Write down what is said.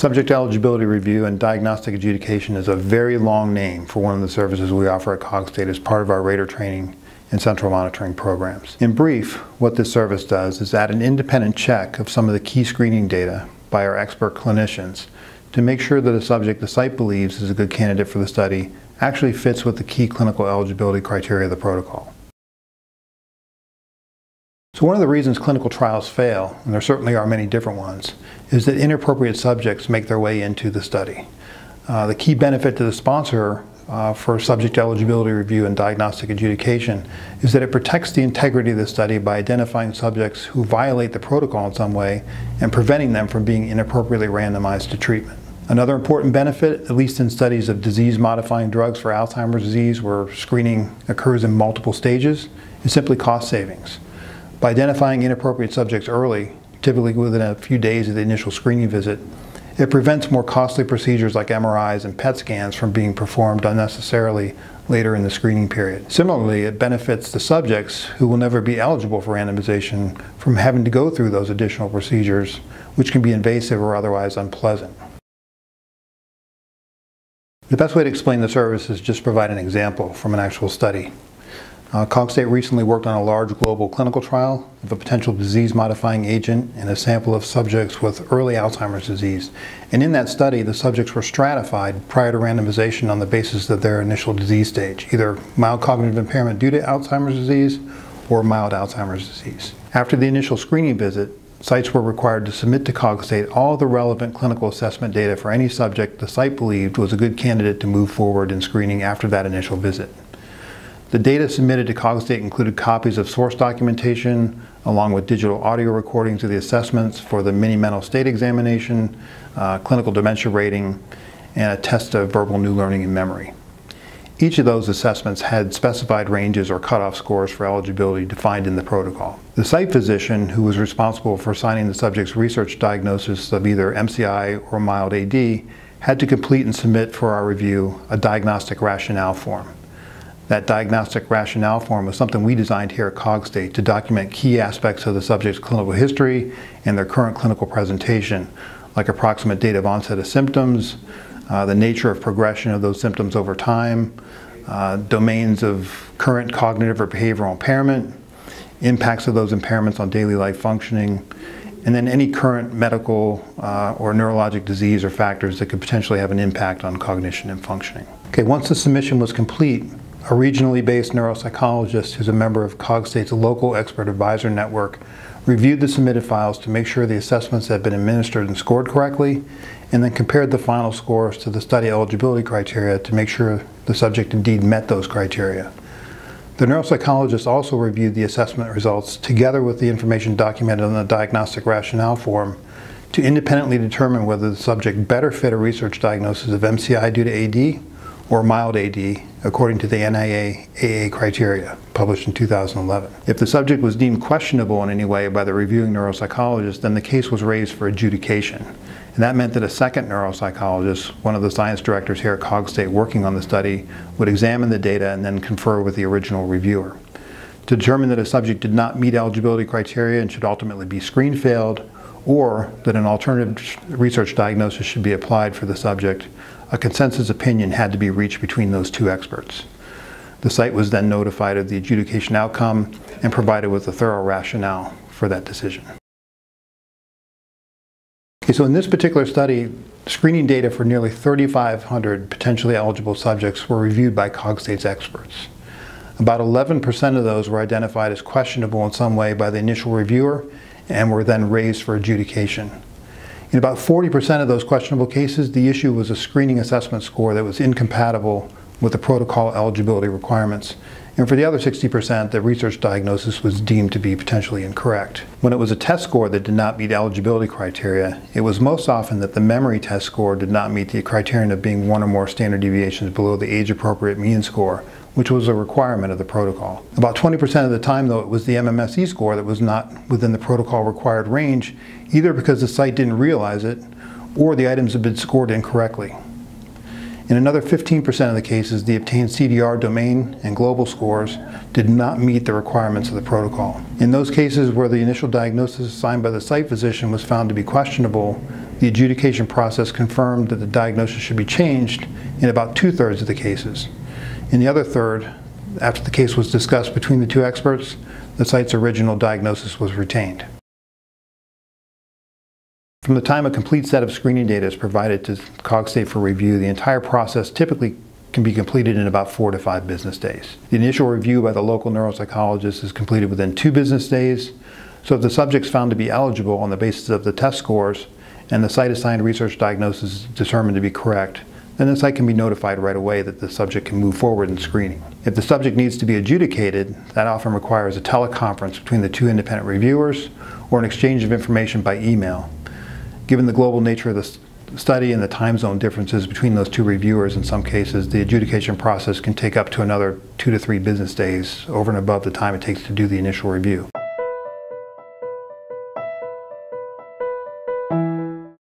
Subject eligibility review and diagnostic adjudication is a very long name for one of the services we offer at Cogstate as part of our rater training and central monitoring programs. In brief, what this service does is add an independent check of some of the key screening data by our expert clinicians to make sure that a subject the site believes is a good candidate for the study actually fits with the key clinical eligibility criteria of the protocol. So one of the reasons clinical trials fail, and there certainly are many different ones, is that inappropriate subjects make their way into the study. Uh, the key benefit to the sponsor uh, for subject eligibility review and diagnostic adjudication is that it protects the integrity of the study by identifying subjects who violate the protocol in some way and preventing them from being inappropriately randomized to treatment. Another important benefit, at least in studies of disease-modifying drugs for Alzheimer's disease where screening occurs in multiple stages, is simply cost savings. By identifying inappropriate subjects early, typically within a few days of the initial screening visit, it prevents more costly procedures like MRIs and PET scans from being performed unnecessarily later in the screening period. Similarly, it benefits the subjects who will never be eligible for randomization from having to go through those additional procedures, which can be invasive or otherwise unpleasant. The best way to explain the service is just provide an example from an actual study. Uh, Cogstate recently worked on a large global clinical trial of a potential disease-modifying agent in a sample of subjects with early Alzheimer's disease. And in that study, the subjects were stratified prior to randomization on the basis of their initial disease stage, either mild cognitive impairment due to Alzheimer's disease or mild Alzheimer's disease. After the initial screening visit, sites were required to submit to Cogstate all the relevant clinical assessment data for any subject the site believed was a good candidate to move forward in screening after that initial visit. The data submitted to Cogstate included copies of source documentation, along with digital audio recordings of the assessments for the mini mental state examination, uh, clinical dementia rating, and a test of verbal new learning and memory. Each of those assessments had specified ranges or cutoff scores for eligibility defined in the protocol. The site physician, who was responsible for signing the subject's research diagnosis of either MCI or mild AD, had to complete and submit for our review a diagnostic rationale form. That diagnostic rationale form was something we designed here at Cogstate to document key aspects of the subject's clinical history and their current clinical presentation, like approximate date of onset of symptoms, uh, the nature of progression of those symptoms over time, uh, domains of current cognitive or behavioral impairment, impacts of those impairments on daily life functioning, and then any current medical uh, or neurologic disease or factors that could potentially have an impact on cognition and functioning. Okay, once the submission was complete, a regionally based neuropsychologist who's a member of Cogstate's local expert advisor network reviewed the submitted files to make sure the assessments had been administered and scored correctly, and then compared the final scores to the study eligibility criteria to make sure the subject indeed met those criteria. The neuropsychologist also reviewed the assessment results together with the information documented on the diagnostic rationale form to independently determine whether the subject better fit a research diagnosis of MCI due to AD or mild AD according to the NIA AA criteria published in 2011. If the subject was deemed questionable in any way by the reviewing neuropsychologist, then the case was raised for adjudication. And that meant that a second neuropsychologist, one of the science directors here at Cogstate working on the study, would examine the data and then confer with the original reviewer. To determine that a subject did not meet eligibility criteria and should ultimately be screen failed, or that an alternative research diagnosis should be applied for the subject, a consensus opinion had to be reached between those two experts. The site was then notified of the adjudication outcome and provided with a thorough rationale for that decision. Okay, so in this particular study, screening data for nearly 3,500 potentially eligible subjects were reviewed by Cogstate's experts. About 11% of those were identified as questionable in some way by the initial reviewer and were then raised for adjudication. In about 40% of those questionable cases, the issue was a screening assessment score that was incompatible with the protocol eligibility requirements. And for the other 60%, the research diagnosis was deemed to be potentially incorrect. When it was a test score that did not meet eligibility criteria, it was most often that the memory test score did not meet the criterion of being one or more standard deviations below the age-appropriate mean score, which was a requirement of the protocol. About 20% of the time, though, it was the MMSE score that was not within the protocol required range, either because the site didn't realize it or the items had been scored incorrectly. In another 15% of the cases, the obtained CDR domain and global scores did not meet the requirements of the protocol. In those cases where the initial diagnosis assigned by the site physician was found to be questionable, The adjudication process confirmed that the diagnosis should be changed in about two-thirds of the cases. In the other third, after the case was discussed between the two experts, the site's original diagnosis was retained. From the time a complete set of screening data is provided to Cogstate for review, the entire process typically can be completed in about four to five business days. The initial review by the local neuropsychologist is completed within two business days, so if the subject is found to be eligible on the basis of the test scores, and the site-assigned research diagnosis is determined to be correct, then the site can be notified right away that the subject can move forward in screening. If the subject needs to be adjudicated, that often requires a teleconference between the two independent reviewers or an exchange of information by email. Given the global nature of the study and the time zone differences between those two reviewers in some cases, the adjudication process can take up to another two to three business days over and above the time it takes to do the initial review.